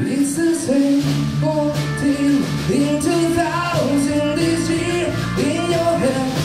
Lisa's way 14 into thousand this year in your head.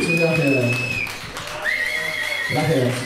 就这样可以了